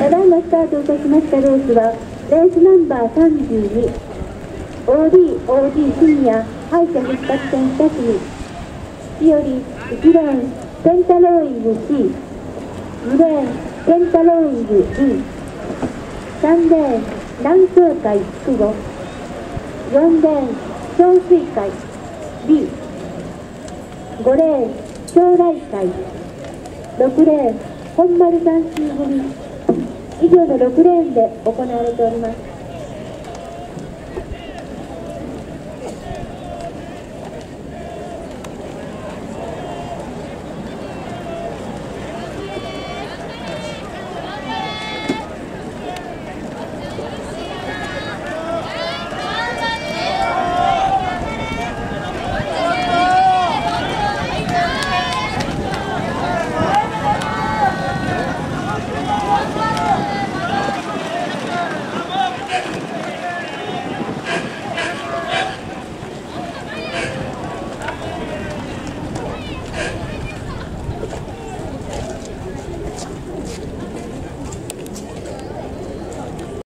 ただいまスタートいたしましたレースはレースナンバー 32ODOG シニア敗者復活戦2組父より1レーンペンタローイング C2 レーンペンタローイング D3 レーン南東海筑後4レーン小水海 B5 レーン将来海6レーン本丸山中組以上の6レーンで行われております。